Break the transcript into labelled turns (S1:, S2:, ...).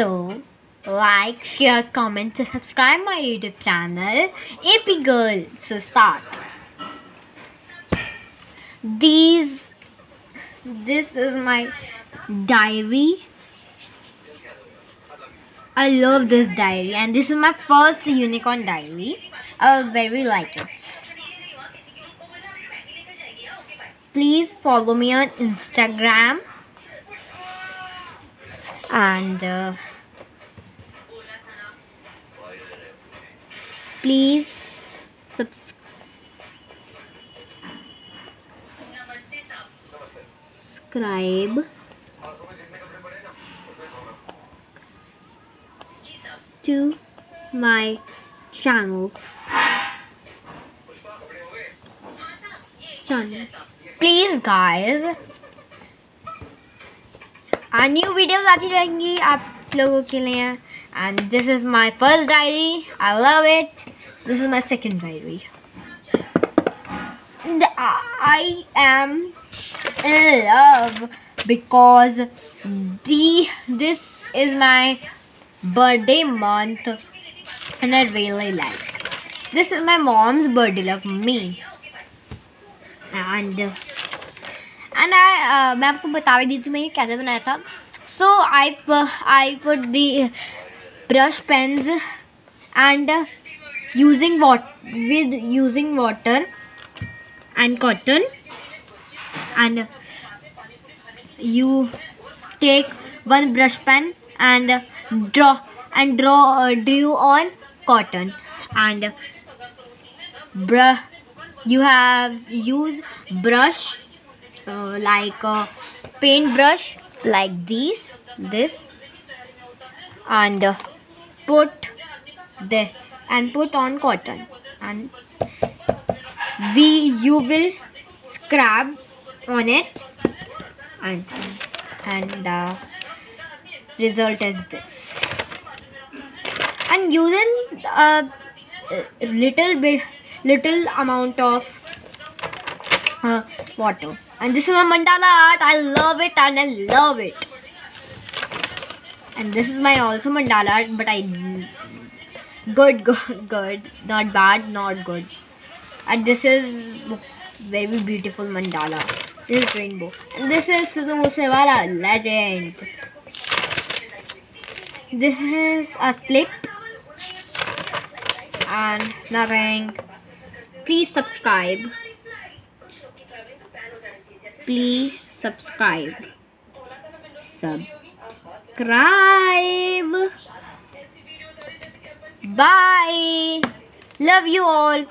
S1: So, like, share, comment, and subscribe my YouTube channel, AP Girl. So start. These, this is my diary. I love this diary, and this is my first unicorn diary. I very like it. Please follow me on Instagram and uh, please subscribe. To my channel. Channel. Please guys new videos आती रहेंगी आप लोगों के लिए and this is my first diary I love it this is my second diary am in love because the this is my birthday month and I really like. This is my mom's birthday of me and and I मैं आपको बता भी दी थी मैं ये कैसे बनाया था। So I I put the brush pens and using with using water and cotton and you take one brush pen and draw and draw drew on cotton and Bru you have use brush uh, like a paintbrush like these this and uh, put the and put on cotton. And we you will scrub on it. And and the result is this. And using a little bit little amount of uh, water and this is my mandala art. I love it and i love it. And this is my also mandala art but i good good good. Not bad not good. And this is very beautiful mandala. This is rainbow. And this is Sidhu Moosewala legend. This is a slip. And nothing please subscribe please subscribe. Subscribe. Bye. Love you all